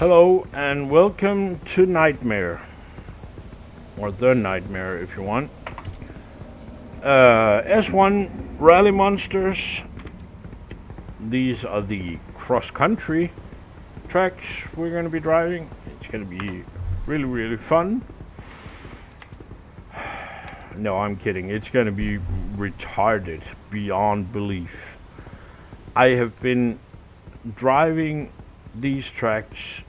Hello and welcome to Nightmare. Or The Nightmare if you want. Uh, S1 Rally Monsters. These are the cross-country tracks we're going to be driving. It's going to be really, really fun. No, I'm kidding. It's going to be retarded beyond belief. I have been driving these tracks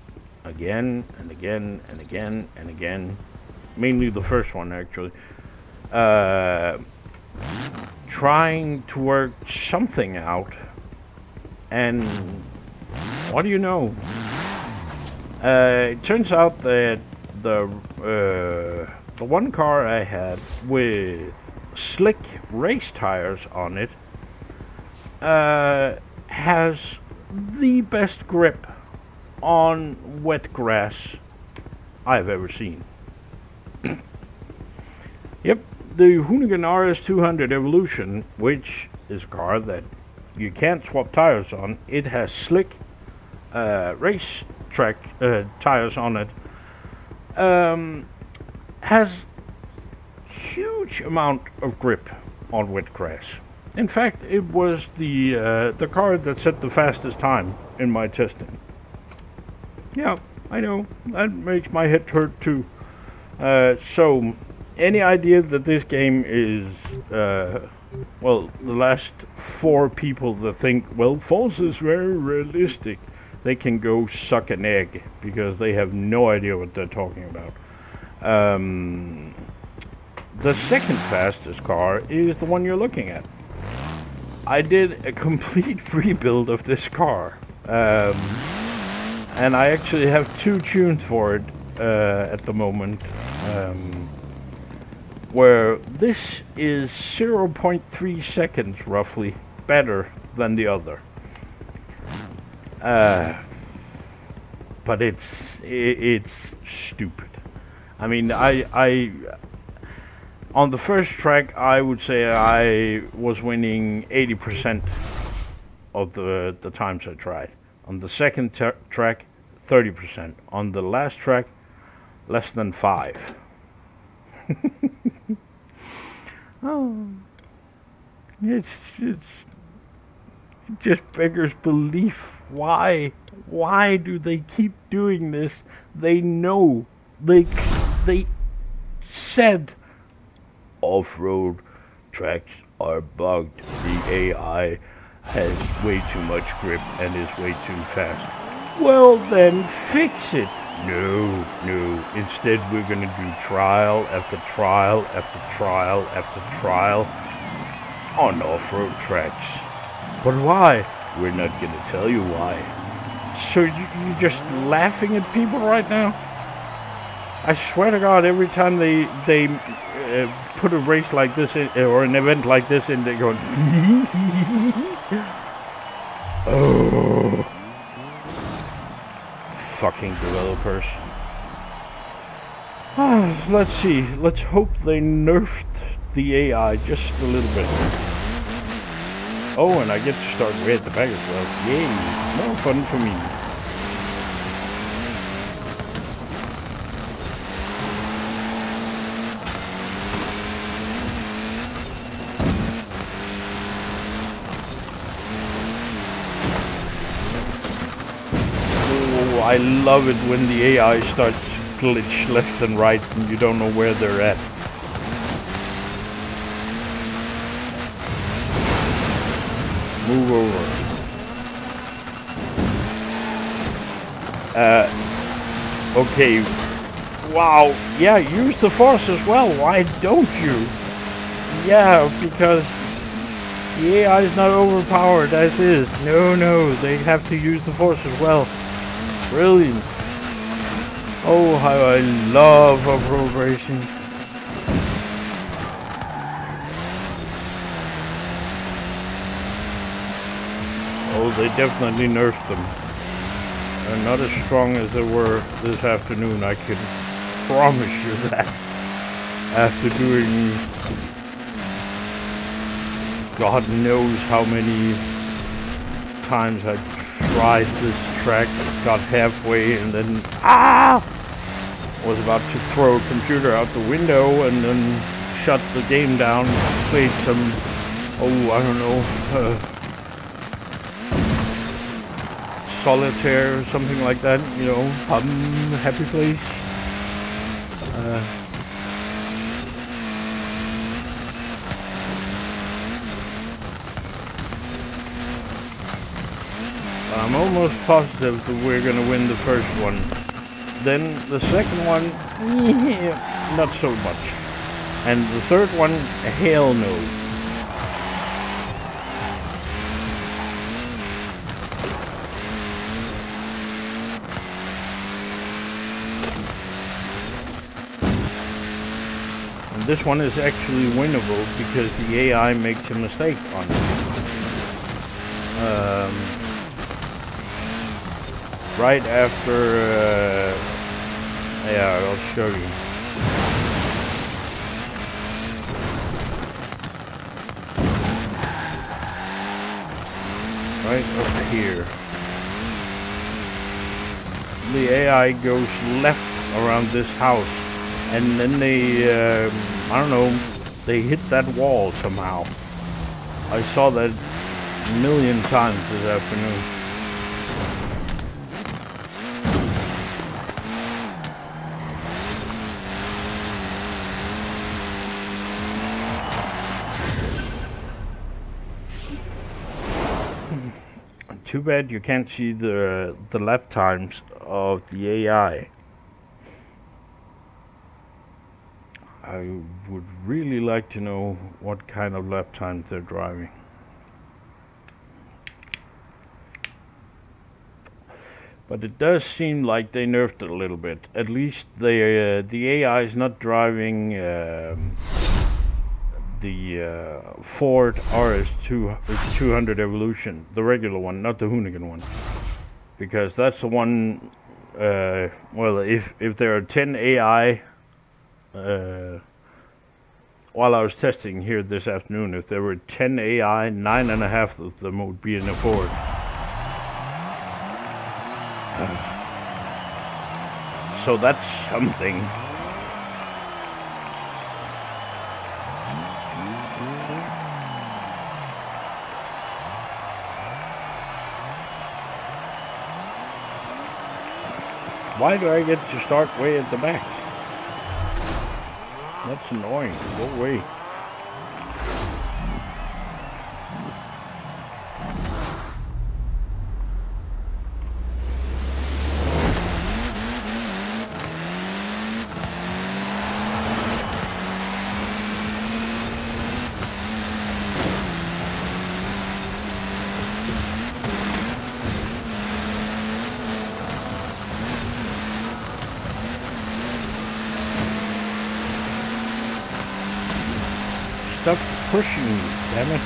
again and again and again and again. Mainly the first one, actually. Uh, trying to work something out. And what do you know? Uh, it turns out that the uh, the one car I had with slick race tires on it uh, has the best grip on wet grass I've ever seen. yep, the Hoonigan RS200 Evolution, which is a car that you can't swap tires on, it has slick uh, race track uh, tires on it. Um, has huge amount of grip on wet grass. In fact, it was the uh, the car that set the fastest time in my testing. Yeah, I know that makes my head hurt too. Uh, so, any idea that this game is uh, well, the last four people that think well, Forza is very realistic, they can go suck an egg because they have no idea what they're talking about. Um, the second fastest car is the one you're looking at. I did a complete rebuild of this car. Um, and I actually have two tunes for it uh, at the moment. Um, where this is 0.3 seconds roughly better than the other. Uh, but it's it's stupid. I mean, I I on the first track, I would say I was winning 80% of the the times I tried. On the second track, 30%. On the last track, less than five. oh, it's it's it just beggars belief. Why? Why do they keep doing this? They know they they said off-road tracks are bugged. The AI has way too much grip and is way too fast. Well, then fix it. No, no. Instead, we're going to do trial after trial after trial after trial on off-road tracks. But why? We're not going to tell you why. So you, you're just laughing at people right now? I swear to God, every time they they uh, put a race like this in, or an event like this in, they're going. oh, fucking developers. Ah, let's see. Let's hope they nerfed the AI just a little bit. Oh, and I get to start way at the back as well. Yay! More fun for me. I love it when the AI starts glitch left and right and you don't know where they're at. Move over. Uh, okay. Wow. Yeah, use the force as well. Why don't you? Yeah, because the AI is not overpowered as is. No, no, they have to use the force as well. Brilliant. Oh, how I love off-road racing. Oh, they definitely nerfed them. They're not as strong as they were this afternoon, I can promise you that. After doing God knows how many times I tried this track, got halfway, and then ah, was about to throw a computer out the window, and then shut the game down, played some, oh, I don't know, uh, solitaire or something like that, you know, um, happy place. Uh, I'm almost positive that we're gonna win the first one. Then the second one, not so much. And the third one, hell no. And this one is actually winnable because the AI makes a mistake on it. Um, right after, uh, yeah, I'll show you. Right up here. The AI goes left around this house and then they, uh, I don't know, they hit that wall somehow. I saw that a million times this afternoon. Too bad you can't see the the lap times of the AI. I would really like to know what kind of lap times they're driving. But it does seem like they nerfed it a little bit. At least they, uh, the AI is not driving um, the uh, Ford RS200 Evolution, the regular one, not the Hoonigan one, because that's the one. Uh, well, if if there are 10 AI, uh, while I was testing here this afternoon, if there were 10 AI, nine and a half of them would be in a Ford. So that's something. Why do I get to start way at the back? That's annoying. Go away. Pushing me, damn it.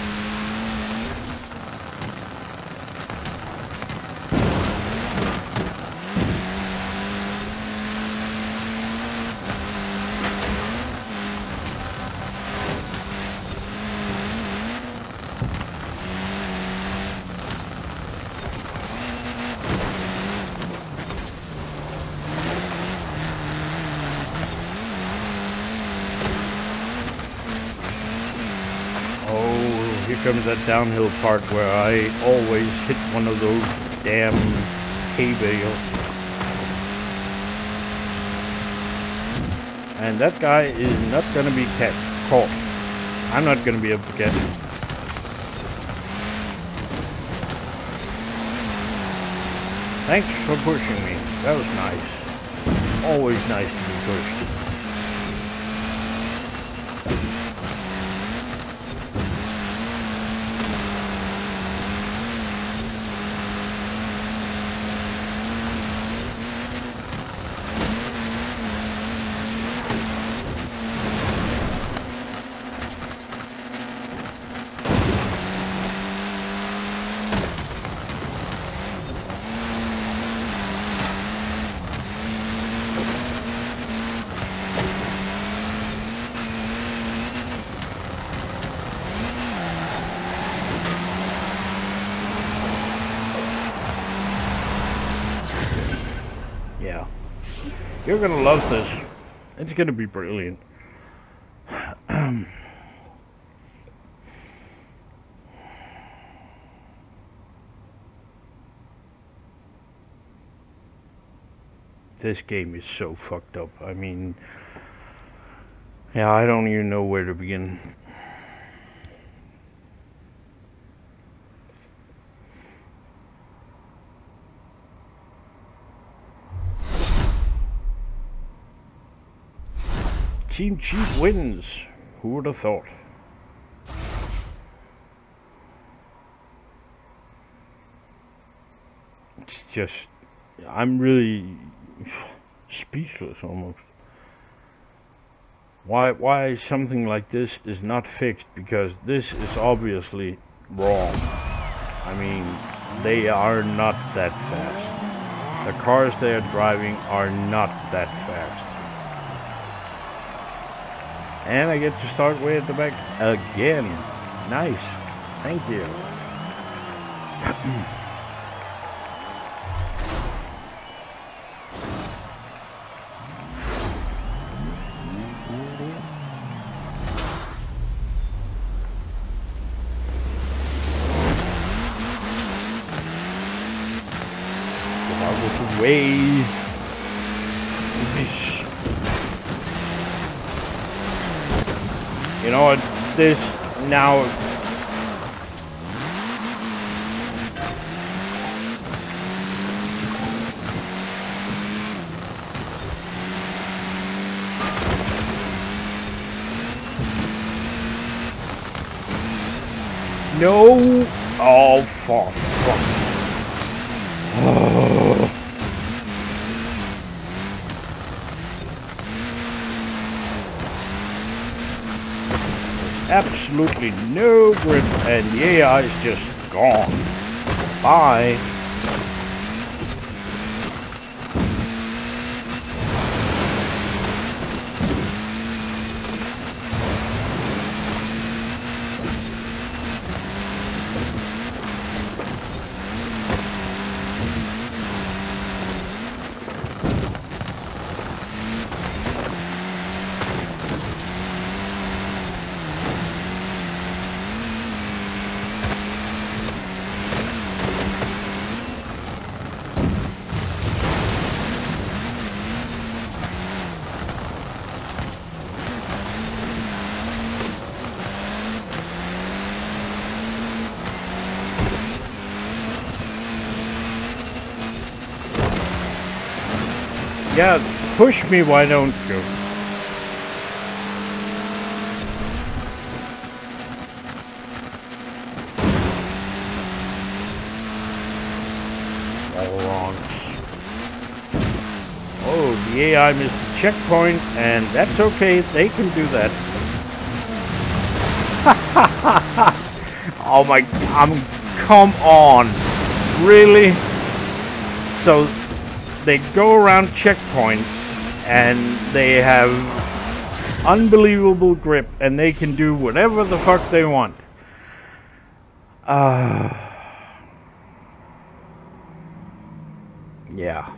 Oh, here comes that downhill part where I always hit one of those damn hay bales. And that guy is not gonna be catch caught. I'm not gonna be able to catch him. Thanks for pushing me. That was nice. Always nice to be pushed. You're gonna love this. It's gonna be brilliant. this game is so fucked up. I mean, yeah, I don't even know where to begin. Team Chief wins. Who would have thought? It's just, I'm really speechless almost. Why, why something like this is not fixed? Because this is obviously wrong. I mean, they are not that fast. The cars they are driving are not that fast. And I get to start way at the back again. Nice. Thank you. way. You know? This now. No. Oh, for fuck. absolutely no grip and the AI is just gone. Bye. Yeah, push me, why don't you? Oh, the AI missed the checkpoint, and that's okay, they can do that. oh my, I'm, come on, really? So they go around checkpoints and they have unbelievable grip and they can do whatever the fuck they want. Uh, yeah.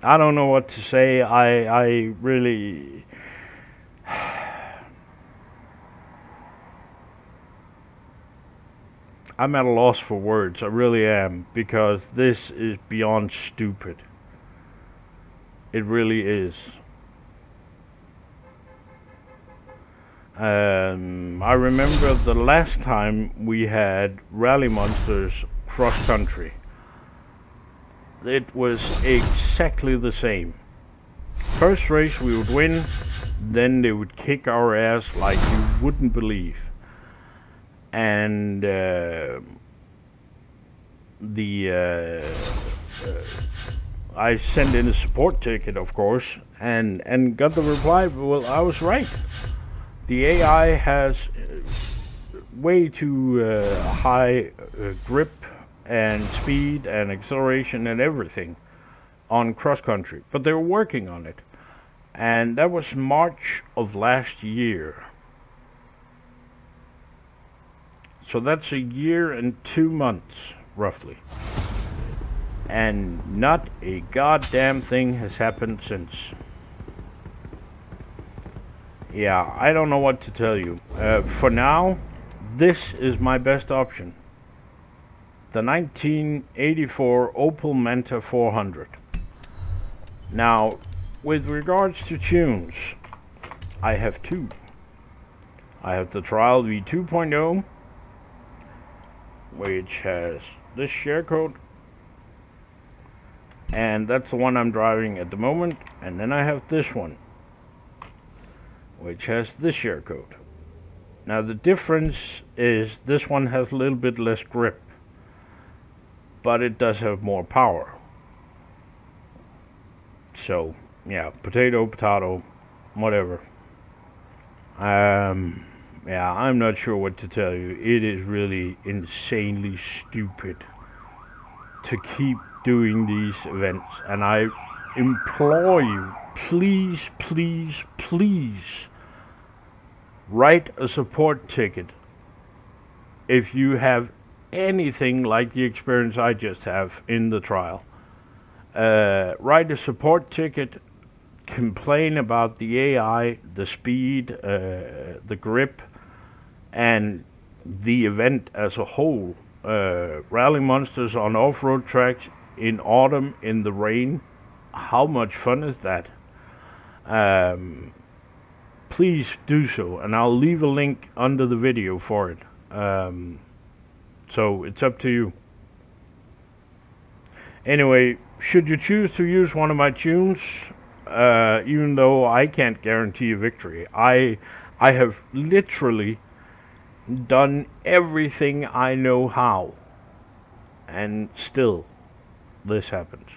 I don't know what to say. I I really I'm at a loss for words. I really am because this is beyond stupid. It really is. Um, I remember the last time we had Rally Monsters cross country. It was exactly the same. First race we would win, then they would kick our ass like you wouldn't believe. And uh, the uh, uh, I sent in a support ticket, of course, and and got the reply. Well, I was right. The AI has uh, way too uh, high uh, grip and speed and acceleration and everything on cross country, but they were working on it, and that was March of last year. So that's a year and two months, roughly. And not a goddamn thing has happened since. Yeah, I don't know what to tell you. Uh, for now, this is my best option. The 1984 Opel Manta 400. Now, with regards to tunes, I have two. I have the Trial V2.0, which has this share code, and that's the one I'm driving at the moment, and then I have this one, which has this share code. Now the difference is this one has a little bit less grip, but it does have more power. So, yeah, potato, potato, whatever. Um, yeah, I'm not sure what to tell you. It is really insanely stupid to keep doing these events, and I implore you, please, please, please, write a support ticket if you have anything like the experience I just have in the trial. Uh, write a support ticket complain about the AI, the speed, uh, the grip, and the event as a whole. Uh, rally monsters on off-road tracks in autumn in the rain. How much fun is that? Um, please do so, and I'll leave a link under the video for it. Um, so it's up to you. Anyway, should you choose to use one of my tunes, uh, even though I can't guarantee a victory. I, I have literally done everything I know how, and still, this happens.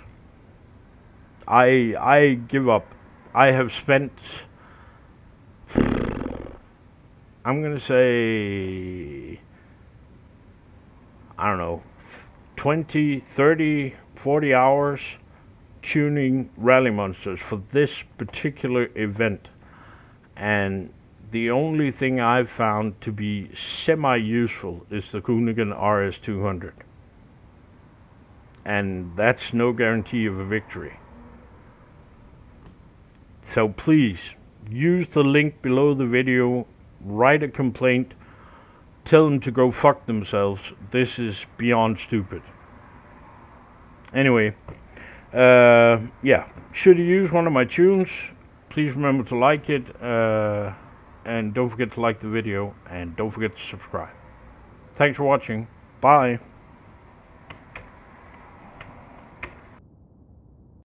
I, I give up. I have spent, I'm gonna say, I don't know, 20, 30, 40 hours tuning rally monsters for this particular event. And the only thing I've found to be semi-useful is the Hoonigan RS200. And that's no guarantee of a victory. So please, use the link below the video, write a complaint, tell them to go fuck themselves. This is beyond stupid. Anyway, uh, yeah, should you use one of my tunes, please remember to like it, uh, and don't forget to like the video, and don't forget to subscribe. Thanks for watching. Bye.